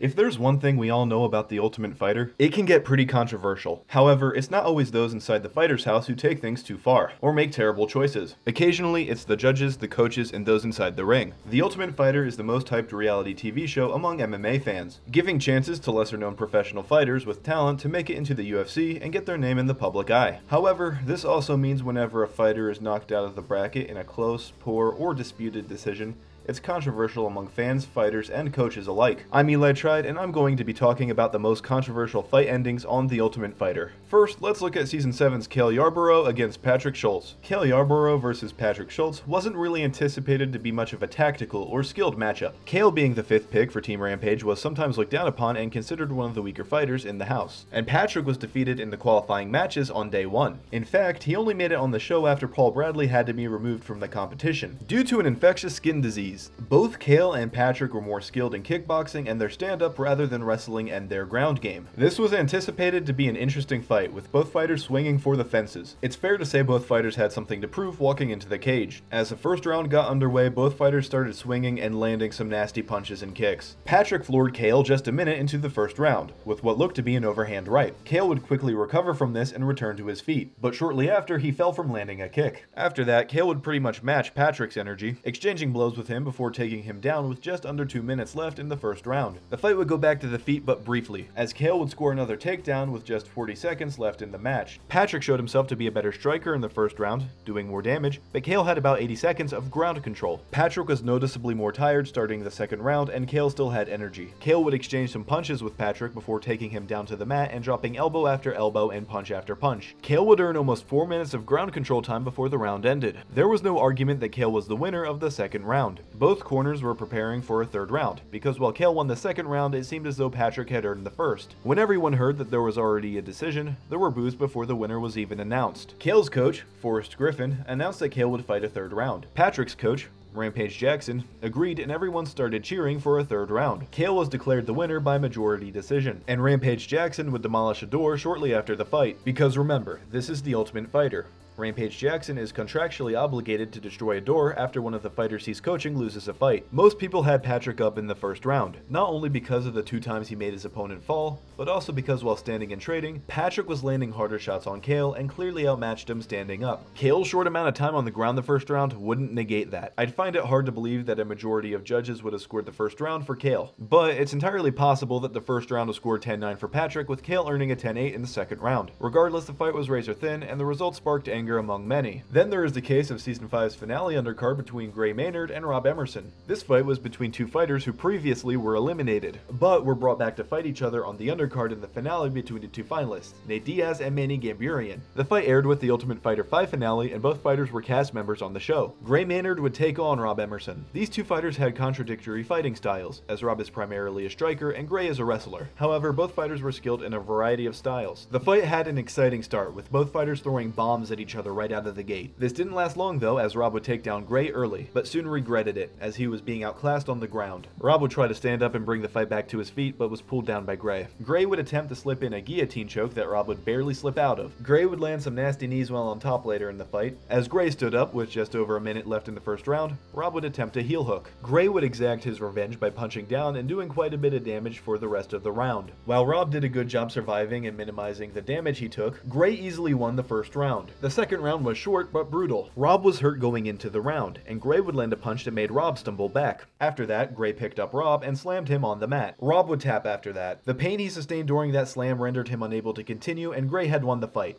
If there's one thing we all know about The Ultimate Fighter, it can get pretty controversial. However, it's not always those inside the fighter's house who take things too far, or make terrible choices. Occasionally, it's the judges, the coaches, and those inside the ring. The Ultimate Fighter is the most hyped reality TV show among MMA fans, giving chances to lesser known professional fighters with talent to make it into the UFC and get their name in the public eye. However, this also means whenever a fighter is knocked out of the bracket in a close, poor, or disputed decision, it's controversial among fans, fighters, and coaches alike. I'm Eli Tried, and I'm going to be talking about the most controversial fight endings on The Ultimate Fighter. First, let's look at Season 7's Cale Yarbrough against Patrick Schultz. Cale Yarbrough versus Patrick Schultz wasn't really anticipated to be much of a tactical or skilled matchup. Cale being the fifth pick for Team Rampage was sometimes looked down upon and considered one of the weaker fighters in the house. And Patrick was defeated in the qualifying matches on day one. In fact, he only made it on the show after Paul Bradley had to be removed from the competition, due to an infectious skin disease both Cale and Patrick were more skilled in kickboxing and their stand-up rather than wrestling and their ground game. This was anticipated to be an interesting fight, with both fighters swinging for the fences. It's fair to say both fighters had something to prove walking into the cage. As the first round got underway, both fighters started swinging and landing some nasty punches and kicks. Patrick floored Cale just a minute into the first round, with what looked to be an overhand right. Cale would quickly recover from this and return to his feet, but shortly after he fell from landing a kick. After that, Cale would pretty much match Patrick's energy, exchanging blows with him before taking him down with just under 2 minutes left in the first round. The fight would go back to the feet but briefly, as Cale would score another takedown with just 40 seconds left in the match. Patrick showed himself to be a better striker in the first round, doing more damage, but Cale had about 80 seconds of ground control. Patrick was noticeably more tired starting the second round, and Cale still had energy. Cale would exchange some punches with Patrick before taking him down to the mat and dropping elbow after elbow and punch after punch. Cale would earn almost 4 minutes of ground control time before the round ended. There was no argument that Cale was the winner of the second round. Both corners were preparing for a third round, because while Cale won the second round, it seemed as though Patrick had earned the first. When everyone heard that there was already a decision, there were boos before the winner was even announced. Cale's coach, Forrest Griffin, announced that Cale would fight a third round. Patrick's coach, Rampage Jackson, agreed and everyone started cheering for a third round. Cale was declared the winner by majority decision, and Rampage Jackson would demolish a door shortly after the fight, because remember, this is the Ultimate Fighter. Rampage Jackson is contractually obligated to destroy a door after one of the fighters he's coaching loses a fight. Most people had Patrick up in the first round, not only because of the two times he made his opponent fall, but also because while standing and trading, Patrick was landing harder shots on Cale and clearly outmatched him standing up. Cale's short amount of time on the ground the first round wouldn't negate that. I'd find it hard to believe that a majority of judges would have scored the first round for Cale, but it's entirely possible that the first round was scored 10-9 for Patrick with Cale earning a 10-8 in the second round. Regardless, the fight was razor thin and the result sparked anger among many. Then there is the case of Season 5's finale undercard between Gray Maynard and Rob Emerson. This fight was between two fighters who previously were eliminated, but were brought back to fight each other on the undercard in the finale between the two finalists, Nate Diaz and Manny Gamburyan. The fight aired with the Ultimate Fighter 5 finale, and both fighters were cast members on the show. Gray Maynard would take on Rob Emerson. These two fighters had contradictory fighting styles, as Rob is primarily a striker and Gray is a wrestler. However, both fighters were skilled in a variety of styles. The fight had an exciting start, with both fighters throwing bombs at each other right out of the gate. This didn't last long though, as Rob would take down Gray early, but soon regretted it, as he was being outclassed on the ground. Rob would try to stand up and bring the fight back to his feet, but was pulled down by Gray. Gray would attempt to slip in a guillotine choke that Rob would barely slip out of. Gray would land some nasty knees while on top later in the fight. As Gray stood up with just over a minute left in the first round, Rob would attempt a heel hook. Gray would exact his revenge by punching down and doing quite a bit of damage for the rest of the round. While Rob did a good job surviving and minimizing the damage he took, Gray easily won the first round. The second round was short but brutal. Rob was hurt going into the round, and Gray would land a punch that made Rob stumble back. After that, Gray picked up Rob and slammed him on the mat. Rob would tap after that. The pain he sustained during that slam rendered him unable to continue, and Gray had won the fight.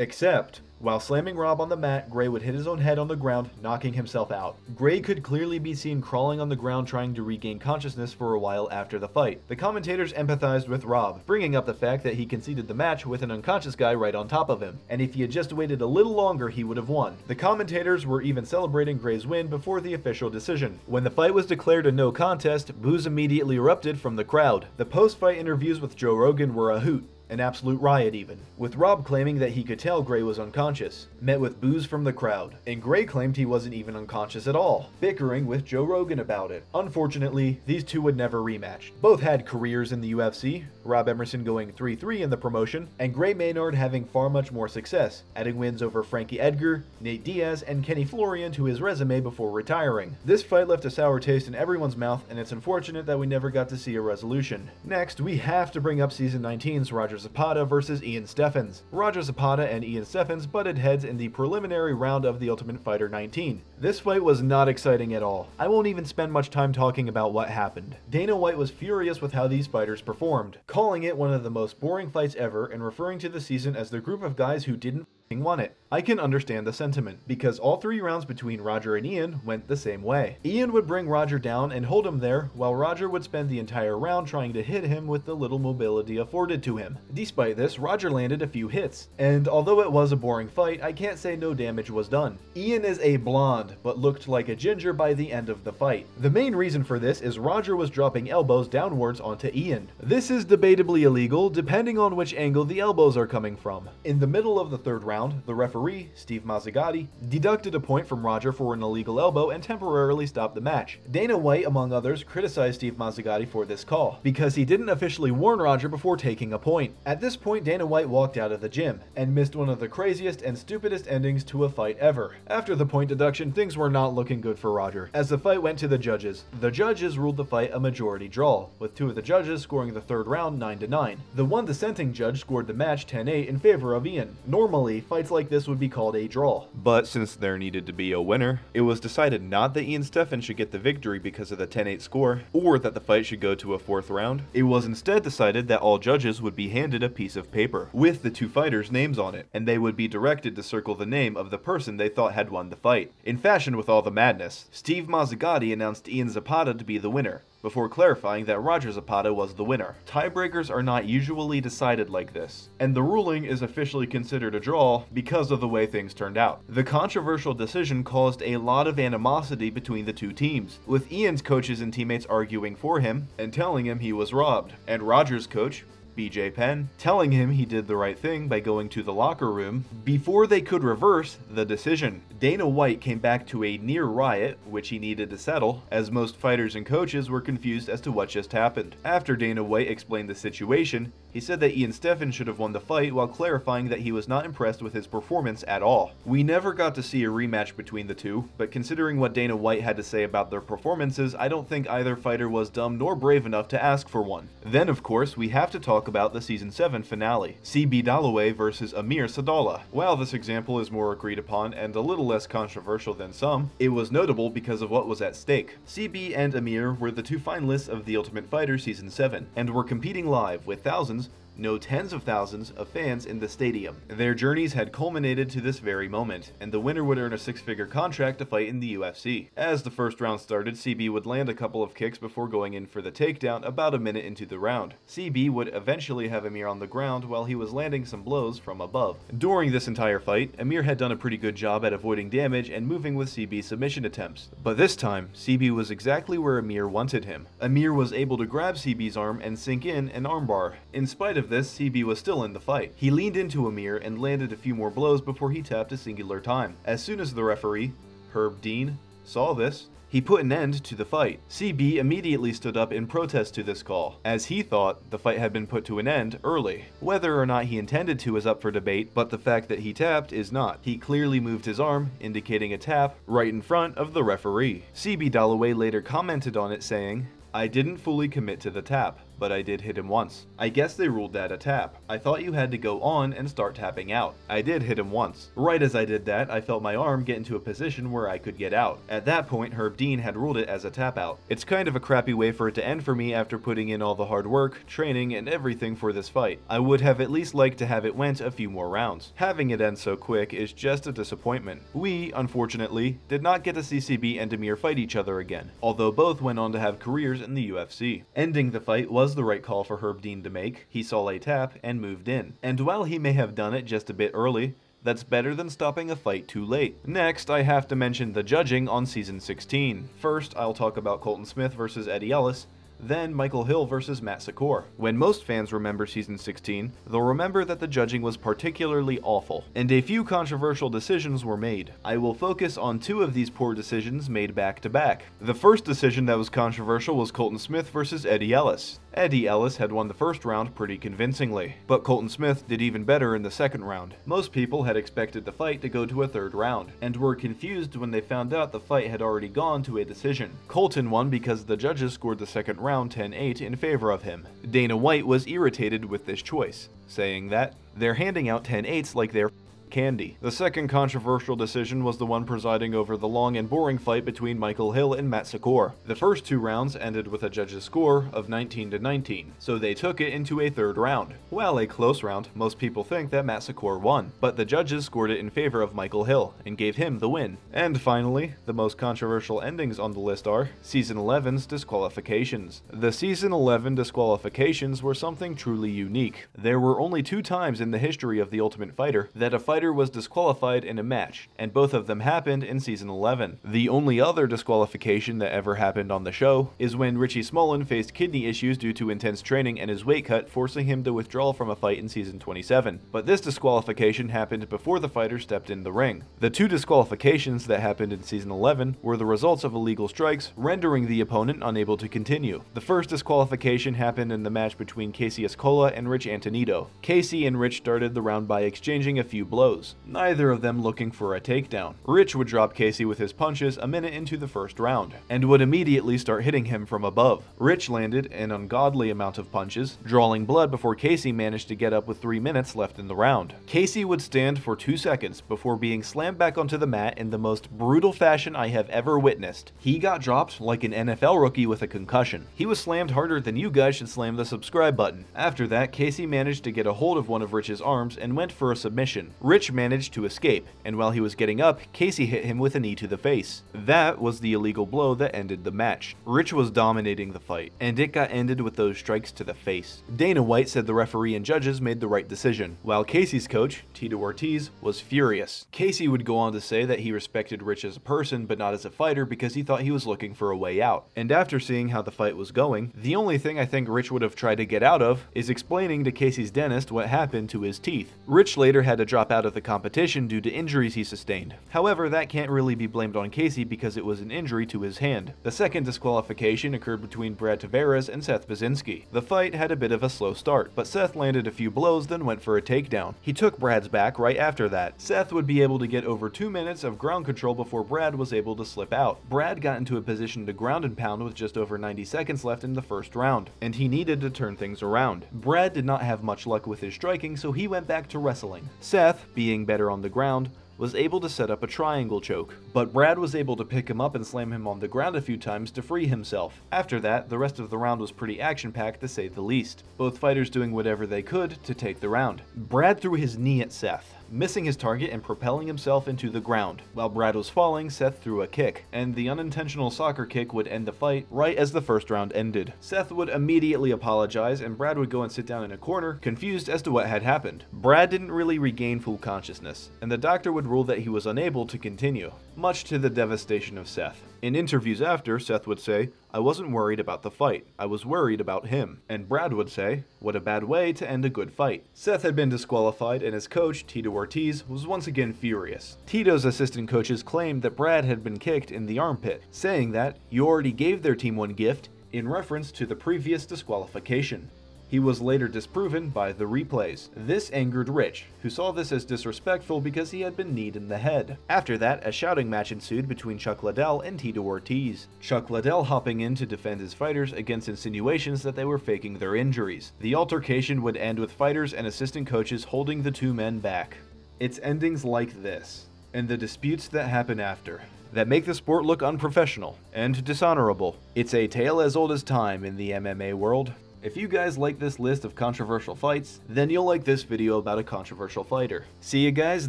Except, while slamming Rob on the mat, Gray would hit his own head on the ground, knocking himself out. Gray could clearly be seen crawling on the ground trying to regain consciousness for a while after the fight. The commentators empathized with Rob, bringing up the fact that he conceded the match with an unconscious guy right on top of him, and if he had just waited a little longer he would have won. The commentators were even celebrating Gray's win before the official decision. When the fight was declared a no contest, boos immediately erupted from the crowd. The post-fight interviews with Joe Rogan were a hoot, an absolute riot even, with Rob claiming that he could tell Gray was unconscious, met with boos from the crowd, and Gray claimed he wasn't even unconscious at all, bickering with Joe Rogan about it. Unfortunately, these two would never rematch. Both had careers in the UFC, Rob Emerson going 3-3 in the promotion, and Gray Maynard having far much more success, adding wins over Frankie Edgar, Nate Diaz, and Kenny Florian to his resume before retiring. This fight left a sour taste in everyone's mouth, and it's unfortunate that we never got to see a resolution. Next, we have to bring up Season 19's Roger Zapata versus Ian Stephens. Roger Zapata and Ian Stephens butted heads in the preliminary round of The Ultimate Fighter 19. This fight was not exciting at all. I won't even spend much time talking about what happened. Dana White was furious with how these fighters performed, calling it one of the most boring fights ever and referring to the season as the group of guys who didn't won it. I can understand the sentiment, because all three rounds between Roger and Ian went the same way. Ian would bring Roger down and hold him there, while Roger would spend the entire round trying to hit him with the little mobility afforded to him. Despite this, Roger landed a few hits, and although it was a boring fight, I can't say no damage was done. Ian is a blonde, but looked like a ginger by the end of the fight. The main reason for this is Roger was dropping elbows downwards onto Ian. This is debatably illegal, depending on which angle the elbows are coming from. In the middle of the third round, round, the referee, Steve Mazzagatti, deducted a point from Roger for an illegal elbow and temporarily stopped the match. Dana White, among others, criticized Steve Mazzagatti for this call, because he didn't officially warn Roger before taking a point. At this point, Dana White walked out of the gym, and missed one of the craziest and stupidest endings to a fight ever. After the point deduction, things were not looking good for Roger, as the fight went to the judges. The judges ruled the fight a majority draw, with two of the judges scoring the third round 9-9. The one dissenting judge scored the match 10-8 in favor of Ian. Normally, fights like this would be called a draw. But since there needed to be a winner, it was decided not that Ian Steffen should get the victory because of the 10-8 score, or that the fight should go to a fourth round. It was instead decided that all judges would be handed a piece of paper with the two fighters' names on it, and they would be directed to circle the name of the person they thought had won the fight. In fashion with all the madness, Steve Mazzagatti announced Ian Zapata to be the winner, before clarifying that Roger Zapata was the winner. Tiebreakers are not usually decided like this, and the ruling is officially considered a draw because of the way things turned out. The controversial decision caused a lot of animosity between the two teams, with Ian's coaches and teammates arguing for him and telling him he was robbed, and Roger's coach BJ Penn, telling him he did the right thing by going to the locker room before they could reverse the decision. Dana White came back to a near riot, which he needed to settle, as most fighters and coaches were confused as to what just happened. After Dana White explained the situation, he said that Ian Steffen should have won the fight while clarifying that he was not impressed with his performance at all. We never got to see a rematch between the two, but considering what Dana White had to say about their performances, I don't think either fighter was dumb nor brave enough to ask for one. Then, of course, we have to talk about the Season 7 finale, CB Dollaway versus Amir Sadollah. While this example is more agreed upon and a little less controversial than some, it was notable because of what was at stake. CB and Amir were the two finalists of The Ultimate Fighter Season 7, and were competing live with thousands no tens of thousands of fans in the stadium. Their journeys had culminated to this very moment, and the winner would earn a six-figure contract to fight in the UFC. As the first round started, CB would land a couple of kicks before going in for the takedown about a minute into the round. CB would eventually have Amir on the ground while he was landing some blows from above. During this entire fight, Amir had done a pretty good job at avoiding damage and moving with CB's submission attempts. But this time, CB was exactly where Amir wanted him. Amir was able to grab CB's arm and sink in an armbar. In spite of this, CB was still in the fight. He leaned into Amir and landed a few more blows before he tapped a singular time. As soon as the referee, Herb Dean, saw this, he put an end to the fight. CB immediately stood up in protest to this call, as he thought the fight had been put to an end early. Whether or not he intended to is up for debate, but the fact that he tapped is not. He clearly moved his arm, indicating a tap, right in front of the referee. CB Dollaway later commented on it saying, I didn't fully commit to the tap but I did hit him once. I guess they ruled that a tap. I thought you had to go on and start tapping out. I did hit him once. Right as I did that, I felt my arm get into a position where I could get out. At that point, Herb Dean had ruled it as a tap out. It's kind of a crappy way for it to end for me after putting in all the hard work, training, and everything for this fight. I would have at least liked to have it went a few more rounds. Having it end so quick is just a disappointment. We, unfortunately, did not get to see CB and Amir fight each other again, although both went on to have careers in the UFC. Ending the fight was was the right call for Herb Dean to make. He saw a tap and moved in. And while he may have done it just a bit early, that's better than stopping a fight too late. Next, I have to mention the judging on Season 16. First, I'll talk about Colton Smith versus Eddy Ellis, then Michael Hill versus Matt Secor. When most fans remember season 16, they'll remember that the judging was particularly awful, and a few controversial decisions were made. I will focus on two of these poor decisions made back to back. The first decision that was controversial was Colton Smith versus Eddy Ellis. Eddy Ellis had won the first round pretty convincingly, but Colton Smith did even better in the second round. Most people had expected the fight to go to a third round, and were confused when they found out the fight had already gone to a decision. Colton won because the judges scored the second round 10-8 in favor of him. Dana White was irritated with this choice, saying that they're handing out 10-8s like they're candy. The second controversial decision was the one presiding over the long and boring fight between Michael Hill and Matt Secor. The first two rounds ended with a judge's score of 19 to 19, so they took it into a third round. While a close round, most people think that Matt Secor won, but the judges scored it in favor of Michael Hill and gave him the win. And finally, the most controversial endings on the list are Season 11's disqualifications. The Season 11 disqualifications were something truly unique. There were only two times in the history of The Ultimate Fighter that a fighter was disqualified in a match, and both of them happened in season 11. The only other disqualification that ever happened on the show is when Richie Smullen faced kidney issues due to intense training and his weight cut, forcing him to withdraw from a fight in season 27. But this disqualification happened before the fighter stepped in the ring. The two disqualifications that happened in season 11 were the results of illegal strikes, rendering the opponent unable to continue. The first disqualification happened in the match between Casey Uscola and Rich Attonito. Casey and Rich started the round by exchanging a few blows blows, neither of them looking for a takedown. Rich would drop Casey with his punches a minute into the first round, and would immediately start hitting him from above. Rich landed an ungodly amount of punches, drawing blood before Casey managed to get up with 3 minutes left in the round. Casey would stand for 2 seconds before being slammed back onto the mat in the most brutal fashion I have ever witnessed. He got dropped like an NFL rookie with a concussion. He was slammed harder than you guys should slam the subscribe button. After that, Casey managed to get a hold of one of Rich's arms and went for a submission. Rich Rich managed to escape, and while he was getting up, Casey hit him with a knee to the face. That was the illegal blow that ended the match. Rich was dominating the fight, and it got ended with those strikes to the face. Dana White said the referee and judges made the right decision, while Casey's coach, Tito Ortiz, was furious. Casey would go on to say that he respected Rich as a person, but not as a fighter because he thought he was looking for a way out. And after seeing how the fight was going, the only thing I think Rich would have tried to get out of is explaining to Casey's dentist what happened to his teeth. Rich later had to drop out of of the competition due to injuries he sustained. However, that can't really be blamed on Casey because it was an injury to his hand. The second disqualification occurred between Brad Tavares and Seth Baczynski. The fight had a bit of a slow start, but Seth landed a few blows then went for a takedown. He took Brad's back right after that. Seth would be able to get over 2 minutes of ground control before Brad was able to slip out. Brad got into a position to ground and pound with just over 90 seconds left in the first round, and he needed to turn things around. Brad did not have much luck with his striking, so he went back to wrestling. Seth, being better on the ground, was able to set up a triangle choke, but Brad was able to pick him up and slam him on the ground a few times to free himself. After that, the rest of the round was pretty action-packed to say the least, both fighters doing whatever they could to take the round. Brad threw his knee at Seth, missing his target and propelling himself into the ground. While Brad was falling, Seth threw a kick, and the unintentional soccer kick would end the fight right as the first round ended. Seth would immediately apologize, and Brad would go and sit down in a corner, confused as to what had happened. Brad didn't really regain full consciousness, and the doctor would rule that he was unable to continue, much to the devastation of Seth. In interviews after, Seth would say, I wasn't worried about the fight, I was worried about him. And Brad would say, what a bad way to end a good fight. Seth had been disqualified, and his coach, Tito Ortiz, was once again furious. Tito's assistant coaches claimed that Brad had been kicked in the armpit, saying that, you already gave their team one gift, in reference to the previous disqualification. He was later disproven by the replays. This angered Rich, who saw this as disrespectful because he had been kneed in the head. After that, a shouting match ensued between Chuck Liddell and Tito Ortiz. Chuck Liddell hopping in to defend his fighters against insinuations that they were faking their injuries. The altercation would end with fighters and assistant coaches holding the two men back. It's endings like this, and the disputes that happen after, that make the sport look unprofessional and dishonorable. It's a tale as old as time in the MMA world, if you guys like this list of controversial fights, then you'll like this video about a controversial fighter. See you guys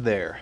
there.